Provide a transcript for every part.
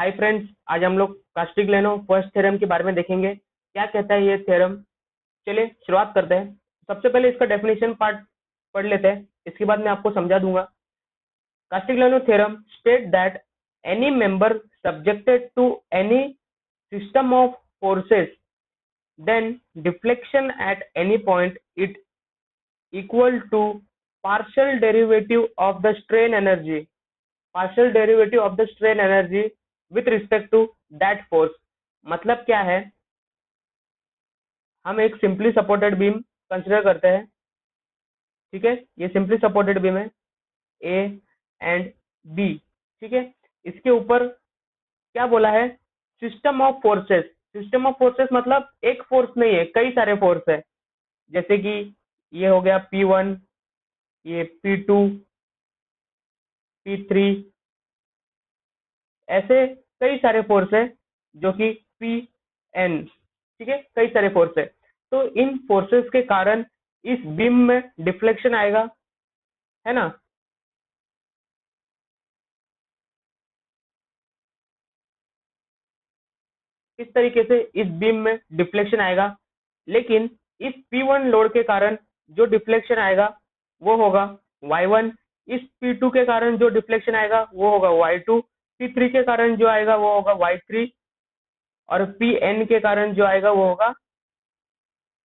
Hi friends आज हम लोग कास्टिक लेनो फ़र्स्ट थ्योरम के बारे में देखेंगे। क्या कहता है ये थ्योरम चलिए शुरुआत करते हैं। सबसे पहले इसका डेफिनेशन पार्ट पढ़ लेते हैं। इसके बाद मैं आपको समझा दूँगा। Castigliano theorem state that any member subjected to any system of forces then deflection at any point it equal to partial derivative of the strain energy. Partial derivative of the strain energy with respect to that force मतलब क्या है? हम एक simply supported beam consider करते हैं। ठीक है? ये सिंपली सपोर्टेड बीम है। ए एंड बी ठीक है? इसके ऊपर क्या बोला है? System of forces system of forces मतलब एक फोर्स नहीं है, कई सारे फोर्स है। जैसे कि ये हो गया पी वन ये पी टू पी थ्री ऐसे कई सारे फोर्स है जो कि पी एन ठीक है? कई सारे फोर्स है। तो इन फोर्सेस के कारण इस बीम में डिफ्लेक्शन आएगा, है ना? इस तरीके से इस बीम में डिफ्लेक्शन आएगा, लेकिन इस P1 लोड के कारण जो डिफ्लेक्शन आएगा, वो होगा Y1 इस P2 के कारण जो डिफ्लेक्शन आएगा, वो होगा Y2 P3 के कारण जो आएगा वो होगा Y3 और Pn के कारण जो आएगा वो होगा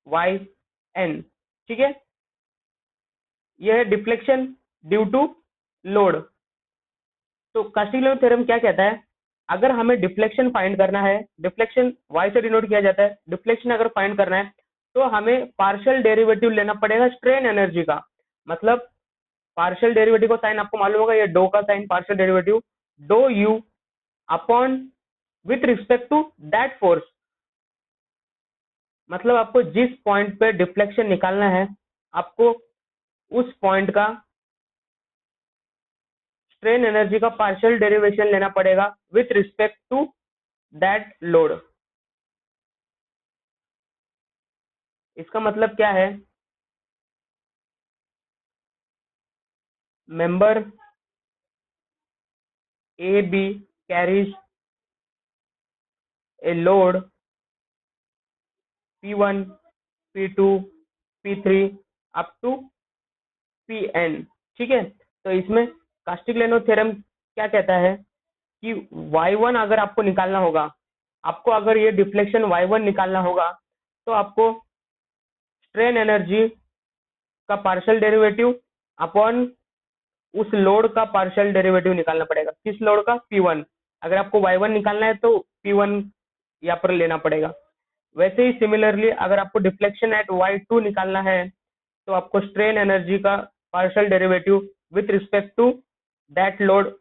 Yn ठीक है? यह है डिफ्लेक्शन ड्यू टू लोड। तो कास्टिग्लिनो थ्योरम क्या कहता है? अगर हमें डिफ्लेक्शन फाइंड करना है, डिफ्लेक्शन y से डिनोट किया जाता है, डिफ्लेक्शन अगर फाइंड करना है तो हमें पार्शियल डेरिवेटिव लेना पड़ेगा स्ट्रेन एनर्जी का। मतलब पार्शियल डेरिवेटिव का साइन आपको मालूम होगा ये डो का sign partial derivative dough U upon with respect to that force मतलब आपको जिस पॉइंट पे डिफ्लेक्शन निकालना है, आपको उस पॉइंट का स्ट्रेन एनर्जी का पार्शियल डेरिवेशन लेना पड़ेगा with respect to that load इसका मतलब क्या है? Member be carries a load P1, P2, P3 up to Pn ठीक है? तो इसमें कास्टिक लेनो थ्योरम क्या कहता है कि y1 अगर आपको निकालना होगा आपको अगर ये डिफ्लेक्शन y1 निकालना होगा तो आपको स्ट्रेन एनर्जी का पार्शियल डेरिवेटिव अपॉन उस लोड का पार्शियल डेरिवेटिव निकालना पड़ेगा। किस लोड का? P1 अगर आपको y1 निकालना है तो P1 यहाँ पर लेना पड़ेगा। वैसे ही सिमिलरली अगर आपको डिफ्लेक्शन एट y2 निकालना है तो आपको स्ट्रेन एनर्जी का partial derivative with respect to that load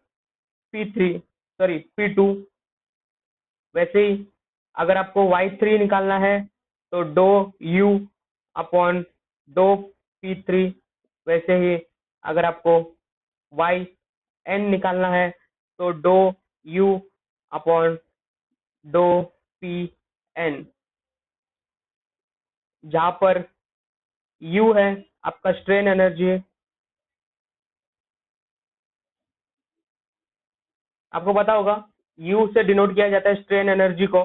P3 sorry P2 वैसे ही अगर आपको y3 निकालना है तो dough u upon dough P3 वैसे ही अगर आपको y एन निकालना है तो dough U upon dough P N जहाँ पर U है, आपका स्ट्रेन एनर्जी आपको पता होगा, U से डिनोट किया जाता है स्ट्रेन एनर्जी को।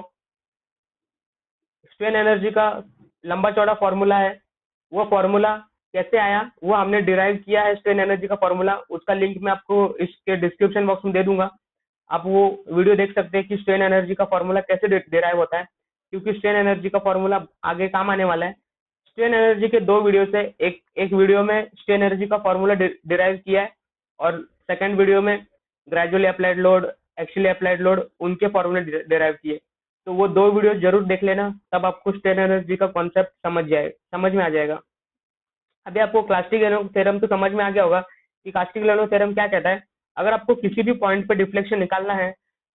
स्ट्रेन एनर्जी का लंबा चौड़ा फॉर्मूला है। वो फॉर्मूला कैसे आया, वो हमने डिराइव किया है स्ट्रेन एनर्जी का फॉर्मूला उसका लिंक मैं आपको इसके डिस्क्रिप्शन बॉक्स में दे दूँगा। आप वो वीडियो देख सकते हैं कि स्ट्रेन एनर्जी का फॉर्मूला कैसे डिराइव होता है। क्योंकि स्ट्रेन एनर्जी का फॉर्मूला आगे काम आने वाला है। स्ट्रेन एनर्जी के दो वीडियो से एक एक वीडियो में स्ट्रेन एनर्जी का फॉर्मूला डिराइव किया है और सेकेंड वीडियो में gradually applied load actually applied load उनके फॉर्मूले डिराइव किए। तो वो दो वीडियो ज़रूर देख लेना, तब आपको स्ट्रेन एनर्जी का कॉन्सेप्ट समझ जाए, समझ में आ जाएगा। अभी आपको क्लास्टिक थ्योरम तो समझ में आ गया होगा कि कास्टिक लेनो थ्योरम क्या कहता है। अगर आपको किसी भी पॉइंट पर डिफ्लेक्शन निकालना है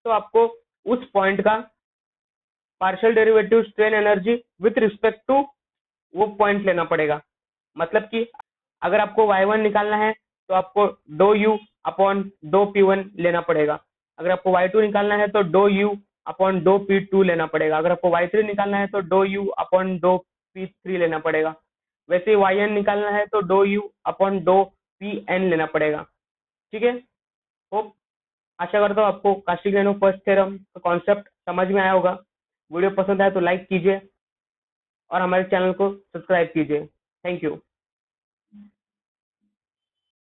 तो आपको उस पॉइंट का partial derivative strain energy with respect to वो पॉइंट लेना पड़ेगा। मतलब कि अगर आपको y1 निकालना है तो आपको dough u upon dough p1 लेना पड़ेगा। अगर आपको y2 निकालना है तो dough u upon dough p2 लेना पड़ेगा। अगर आपको y3 निकालना है तो dough u upon dough p3 लेना पड़ेगा। वैसे वाई एन निकालना है तो dough U upon dough P N लेना पड़ेगा। ठीक है? होप आशा करता हूँ आपको कास्टिक लेनो फ़र्स्ट थेरम का कॉन्सेप्ट समझ में आया होगा। वीडियो पसंद आया तो लाइक कीजिए और हमारे चैनल को सब्सक्राइब कीजिए। Thank you